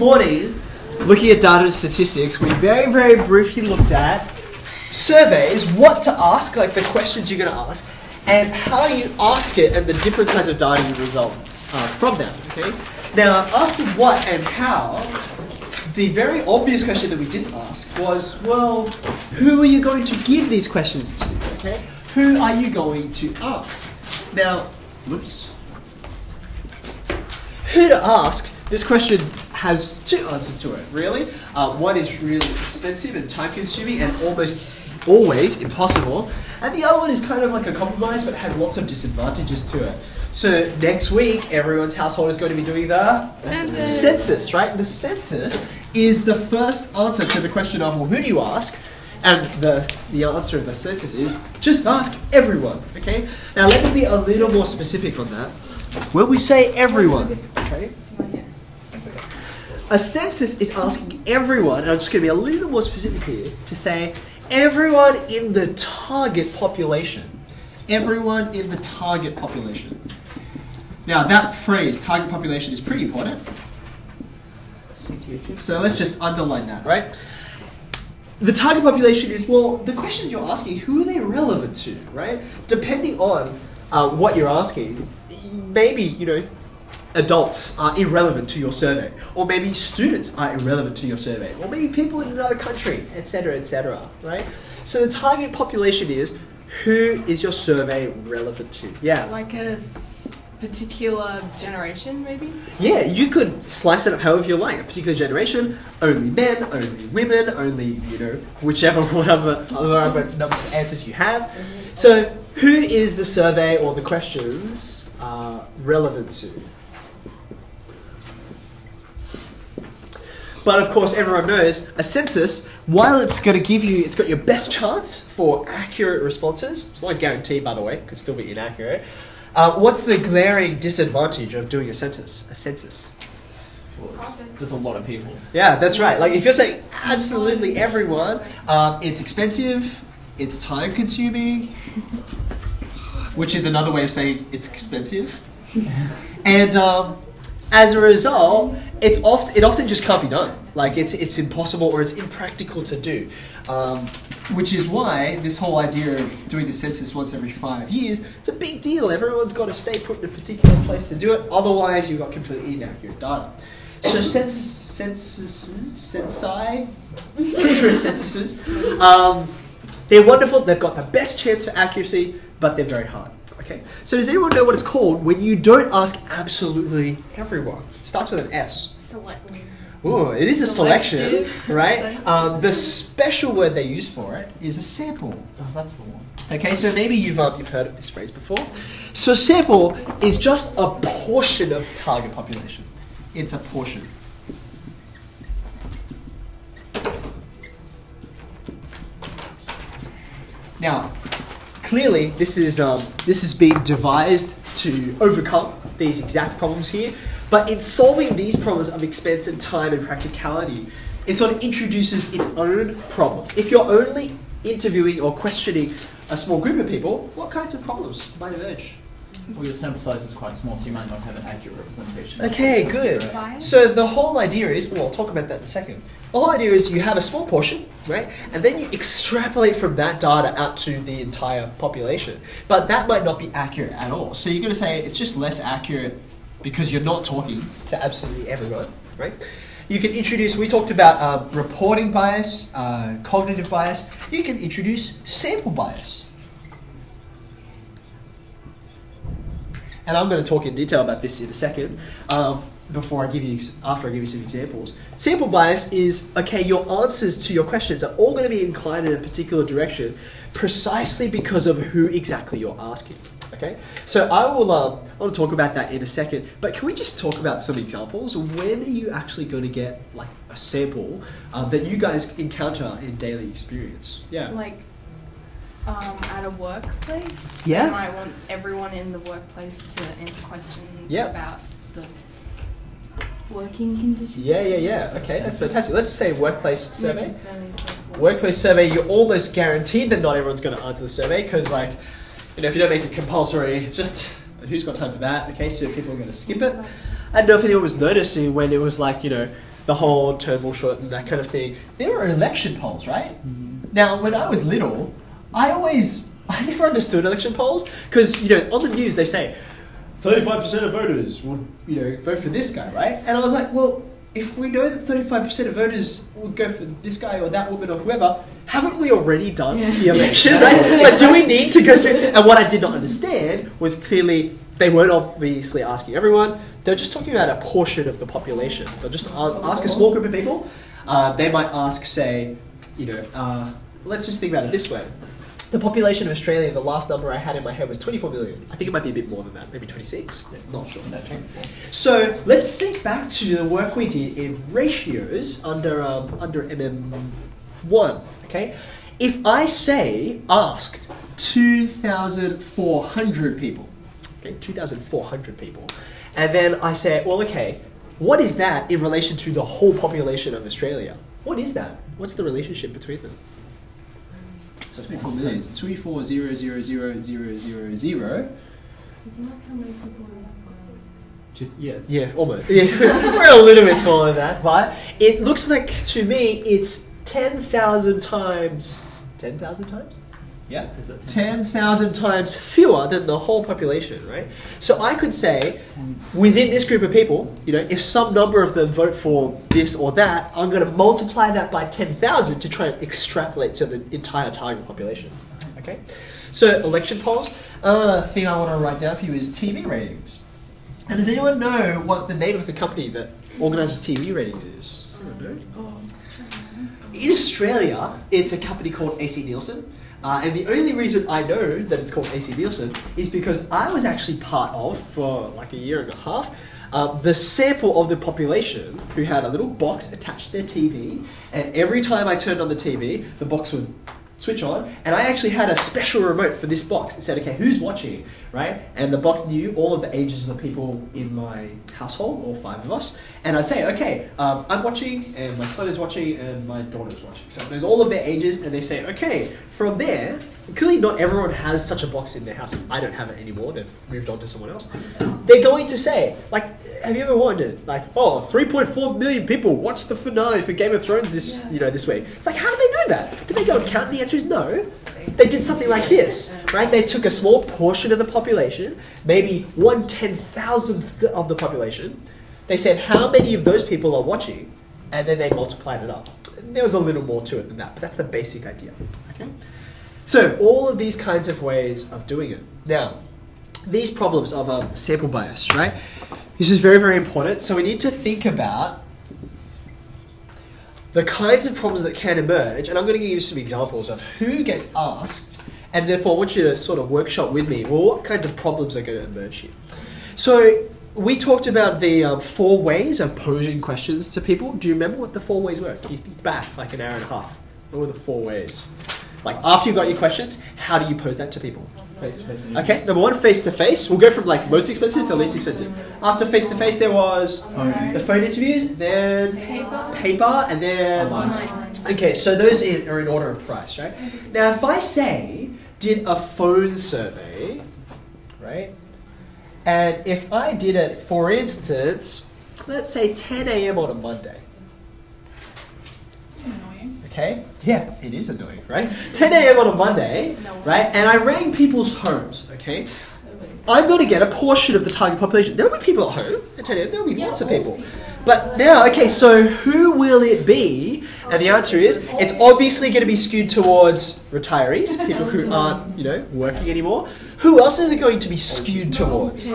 morning, looking at data and statistics, we very, very briefly looked at surveys, what to ask, like the questions you're going to ask, and how you ask it and the different kinds of data you result uh, from them. Okay. Now, after what and how, the very obvious question that we didn't ask was, well, who are you going to give these questions to? Okay. Who are you going to ask? Now, whoops. Who to ask? This question has two answers to it, really. Uh, one is really expensive and time consuming and almost always impossible. And the other one is kind of like a compromise but has lots of disadvantages to it. So next week, everyone's household is going to be doing the Census. census, right? The census is the first answer to the question of, well, who do you ask? And the, the answer of the census is just ask everyone, okay? Now let me be a little more specific on that. When we say everyone, okay? A census is asking everyone, and I'm just going to be a little more specific here, to say everyone in the target population. Everyone in the target population. Now, that phrase, target population, is pretty important. So let's just underline that, right? The target population is, well, the questions you're asking, who are they relevant to, right? Depending on uh, what you're asking, maybe, you know, adults are irrelevant to your survey, or maybe students are irrelevant to your survey, or maybe people in another country, etc., etc., right? So the target population is who is your survey relevant to? Yeah. Like a s- particular generation, maybe? Yeah, you could slice it up however you like. A particular generation, only men, only women, only, you know, whichever whatever other number of answers you have. So, who is the survey or the questions uh, relevant to? But of course, everyone knows a census, while it's going to give you, it's got your best chance for accurate responses. It's not a guarantee, by the way, it could still be inaccurate. Uh, what's the glaring disadvantage of doing a census? A census. There's a lot of people. Yeah, that's right. Like if you're saying absolutely everyone, um, it's expensive, it's time consuming, which is another way of saying it's expensive, and um, as a result, it's oft it often just can't be done. Like it's it's impossible or it's impractical to do, um, which is why this whole idea of doing the census once every five years it's a big deal. Everyone's got to stay put in a particular place to do it. Otherwise, you've got completely inaccurate data. So census, censuses, censi, censuses. Um, they're wonderful. They've got the best chance for accuracy, but they're very hard. Okay. So does anyone know what it's called when you don't ask absolutely everyone? It starts with an S. Select. Ooh, it is a selection, Selective. right? Um, the special word they use for it is a sample. Oh, that's the one. Okay, so maybe you've um, you've heard of this phrase before. So sample is just a portion of target population. It's a portion. Now, clearly, this is um, this has been devised to overcome these exact problems here. But in solving these problems of expense and time and practicality, it sort of introduces its own problems. If you're only interviewing or questioning a small group of people, what kinds of problems might emerge? Well, your sample size is quite small, so you might not have an accurate representation. Okay, good. So the whole idea is, well, I'll talk about that in a second. The whole idea is you have a small portion, right? And then you extrapolate from that data out to the entire population. But that might not be accurate at all. So you're going to say it's just less accurate because you're not talking to absolutely everyone, right? You can introduce, we talked about uh, reporting bias, uh, cognitive bias. You can introduce sample bias. and I'm going to talk in detail about this in a second. Um, before I give you, after I give you some examples, sample bias is okay. Your answers to your questions are all going to be inclined in a particular direction, precisely because of who exactly you're asking. Okay, so I will. I want to talk about that in a second. But can we just talk about some examples? When are you actually going to get like a sample um, that you guys encounter in daily experience? Yeah. Like um, at a workplace. Yeah. And I want everyone in the workplace to answer questions Yep. about the working conditions. Yeah, yeah, yeah. Okay, that's fantastic. Let's say workplace survey. Next, then it's like workplace survey, you're almost guaranteed that not everyone's going to answer the survey because, like, you know, if you don't make it compulsory, it's just who's got time for that? Okay, so people are going to skip it. I don't know if anyone was noticing when it was like, you know, the whole Turnbull short and that kind of thing. There were election polls, right? Mm-hmm. Now, when I was little, I always, I never understood election polls because, you know, on the news they say 35% of voters would, you know, vote for this guy, right? And I was like, well, if we know that 35% of voters would go for this guy or that woman or whoever, haven't we already done Yeah. the election? right? Like, do we need to go through? And what I did not understand was clearly they weren't obviously asking everyone. They're just talking about a portion of the population. They'll just a- ask a small group of people. Uh, they might ask, say, you know, uh, let's just think about it this way. The population of Australia, the last number I had in my head was 24 million. I think it might be a bit more than that, maybe 26. Not sure. No, check. So let's think back to the work we did in ratios under um, under MM1. Okay, if I say asked 2,400 people, okay, 2,400 people, and then I say, well, okay, what is that in relation to the whole population of Australia? What is that? What's the relationship between them? Twenty-four million. Three four zero zero zero zero zero zero. Isn't that how many people in Moscow? Just, yeah, Yeah, almost. Yeah. We're a little bit smaller than that, but it looks like to me it's 10,000 times. 10,000 times? Yeah. 10,000 times fewer than the whole population, right? So I could say, within this group of people, you know, if some number of them vote for this or that, I'm going to multiply that by 10,000 to try and extrapolate to the entire target population. Okay? So election polls, uh, thing I want to write down for you is TV ratings. And does anyone know what the name of the company that organizes TV ratings is? In Australia, it's a company called AC Nielsen. Uh, and the only reason I know that it's called AC Nielsen is because I was actually part of, for like a year and a half, uh, the sample of the population who had a little box attached to their TV. And every time I turned on the TV, the box would switch on. And I actually had a special remote for this box that said, okay, who's watching, right? And the box knew all of the ages of the people in my household, all five of us. And I'd say, okay, um, I'm watching, and my son is watching, and my daughter's watching. So there's all of their ages, and they say, okay, from there, clearly not everyone has such a box in their house. I don't have it anymore. They've moved on to someone else. They're going to say, like, have you ever wondered, like, oh, 3.4 million people watched the finale for Game of Thrones this, you know, this week. It's like, how that? Did they go and count? The answer is no. They did something like this, right? They took a small portion of the population, maybe one ten thousandth of the population. They said how many of those people are watching, and then they multiplied it up. There was a little more to it than that, but that's the basic idea. Okay. So all of these kinds of ways of doing it. Now, these problems of um, sample bias, right? This is very, very important. So we need to think about the kinds of problems that can emerge, and I'm going to give you some examples of who gets asked, and therefore I want you to sort of workshop with me. Well, what kinds of problems are going to emerge here? So we talked about the um, four ways of posing questions to people. Do you remember what the four ways were? Can you think back like an hour and a half? What were the four ways? Like after you got your questions, how do you pose that to people? Face to face? Okay, number one, face to face. We'll go from like most expensive to least expensive. After face to face, there was Phone. the phone interviews, then Paper. paper, and then Online. Okay, so those in, are in order of price, right? Now, if I say did a phone survey, right, and if I did it, for instance, let's say 10 a.m. on a Monday. Okay? Yeah, it is annoying, right? 10 a.m. on a Monday, right? And I rang people's homes, okay? I'm going to get a portion of the target population. There will be people at home at 10 a.m. There will be lots of people. But now, okay, so who will it be? And the answer is it's obviously going to be skewed towards retirees, people who aren't, you know, working anymore. Who else is it going to be skewed towards?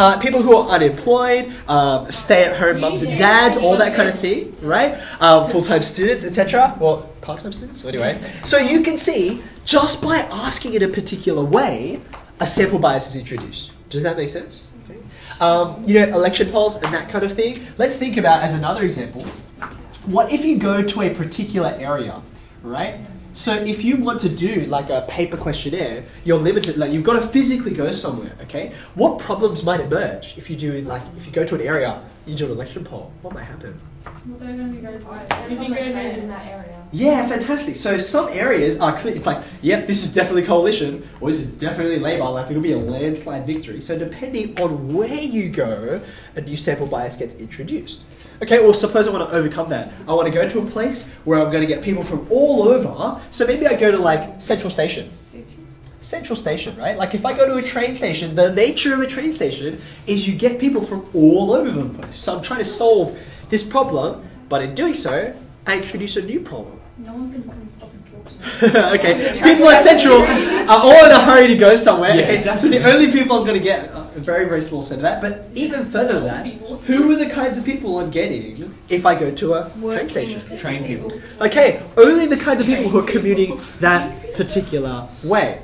Uh, people who are unemployed, um, stay-at-home mums and dads, all that kind of thing, right? Um, full-time students, etc. Well, part-time students. Anyway, so you can see just by asking it a particular way, a sample bias is introduced. Does that make sense? Okay. Um, you know, election polls and that kind of thing. Let's think about as another example. What if you go to a particular area, right? So if you want to do like a paper questionnaire, you're limited. Like you've got to physically go somewhere. Okay. What problems might emerge if you do like if you go to an area, you do an election poll? What might happen? Well, they're going to be guys. Depends on the in that area. Yeah, fantastic. So some areas are clear. It's like, yep, this is definitely coalition, or this is definitely Labour. Like it'll be a landslide victory. So depending on where you go, a new sample bias gets introduced. Okay, well, suppose I want to overcome that. I want to go to a place where I'm going to get people from all over. So maybe I go to like Central Station. City. Central Station, right? Like if I go to a train station, the nature of a train station is you get people from all over the place. So I'm trying to solve this problem, but in doing so, I introduce a new problem. No one's going to come stop and talk to you. okay, people at Central are all in a hurry to go somewhere. Yeah, okay, exactly. so the only people I'm going to get are a very, very small set of that. But even further than that, who are the kinds of people I'm getting if I go to a train station? Train people. Okay, only the kinds of people who are commuting that particular way.